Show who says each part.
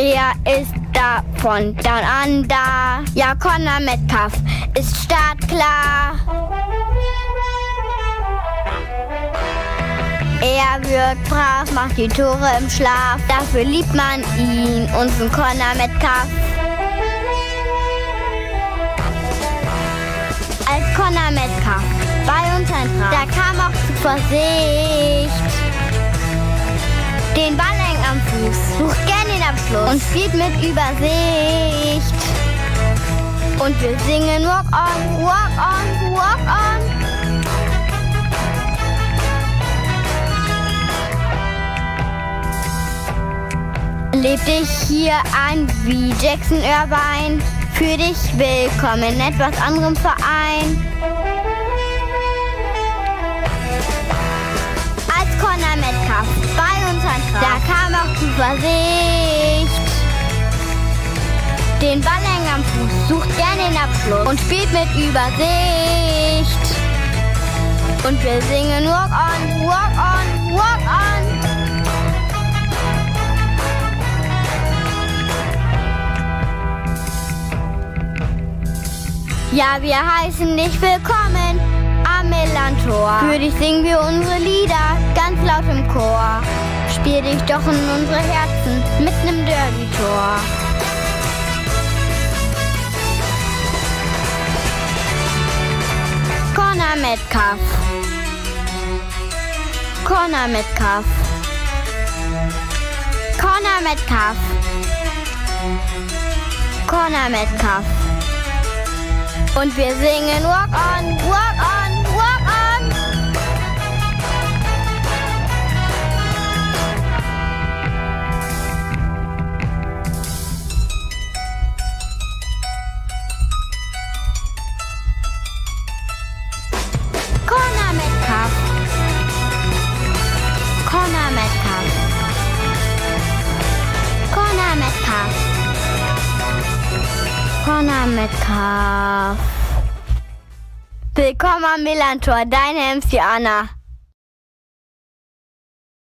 Speaker 1: Er ist da von Down Under. Ja, Connor Metcalf ist startklar. Er wirkt brav, macht die Tore im Schlaf. Dafür liebt man ihn, unseren Connor Metcalf. Als Connor Metcalf bei uns eintrat, da kam auch Zuversicht. Den Ball eng am Fuß, sucht Abschluss und spielt mit Übersicht. Und wir singen Walk on, Walk on, Walk on. Leb dich hier ein wie Jackson Irvine. Für dich willkommen in etwas anderem Verein. Als Connor Metcalf bei uns antrat, da kam auch Zuversicht. Den Ball am Fuß, sucht gern den Abschluss und spielt mit Übersicht. Und wir singen Walk on, Walk on, Walk on. Ja, wir heißen dich willkommen am Melantor. Für dich singen wir unsere Lieder ganz laut im Chor. Spiel dich doch in unsere Herzen mit nem Derby-Tor. Metcalf. Connor Metcalf. Connor Metcalf. Connor Metcalf. Und wir singen Walk on, Connor Metcalf. Willkommen am Millantor, deine MC Anna.